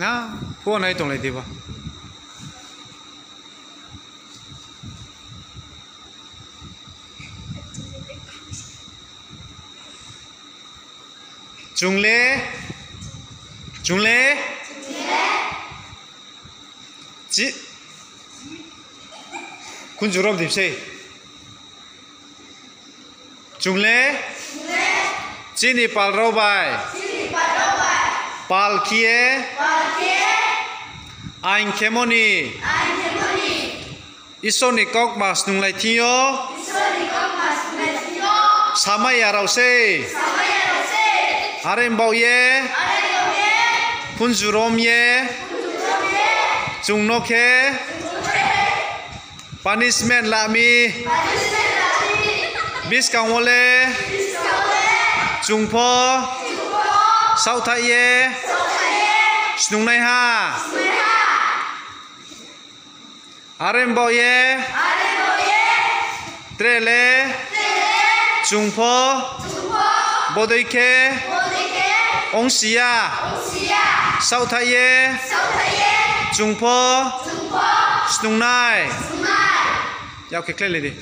nó phua này tông lại đi vào trung lê trung lê chị kun chủ rộng điểm gì trung lê chị ni pal rau bài. Palkiye Palkiye Ainkemoni Ainkemoni Isoni kok mas nung lai tiyo Isoni kok mas nung lai tiyo Sama ya lami ya Punishment wole Sau thai ye. Snung nai ha. Arem bo ye. Tre le. Chung po Bodoi ke ong xì sau thay ye. Chung po snung nai. Giao cái lên đi